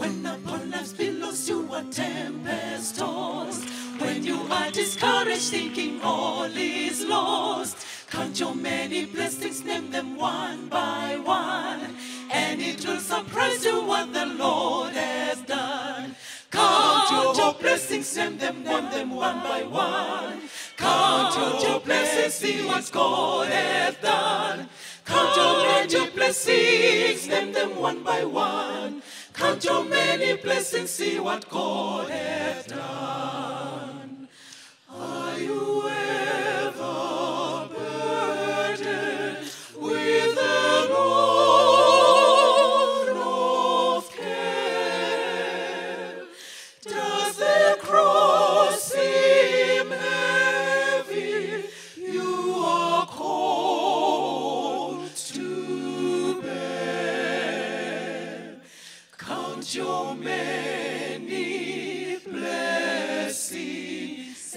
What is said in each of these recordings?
When upon life's billows you are tempest tossed. When you are discouraged, thinking all is lost. Count your many blessings, name them one by one. And it will surprise you what the Lord has done. Count your, your blessings, name them, one them one by one. Count your, your blessings, see what God has done. Count your many blessings, name them one by one. Count your many blessings, see what God has done. Count your many blessings,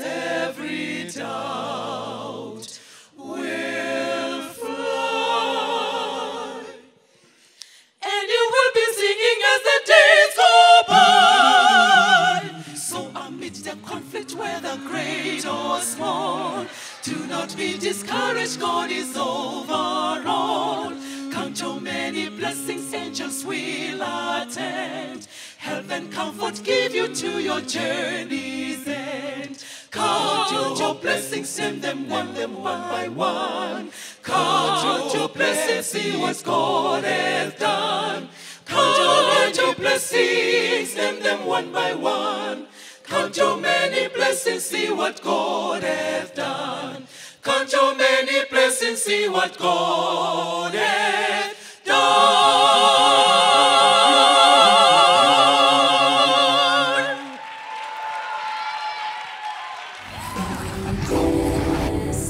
every doubt will fly. And you will be singing as the days go by. So amidst the conflict, whether great or small, do not be discouraged, God is over all. Count your many blessings, angels will attend. And comfort give you to your journey's end. Count your blessings, name them, name them one by one. Count your blessings, see what God has done. Count your blessings, name them one by one. Count your many blessings, see what God has done. Count your many blessings, see what God has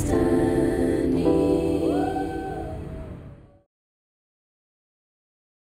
distance.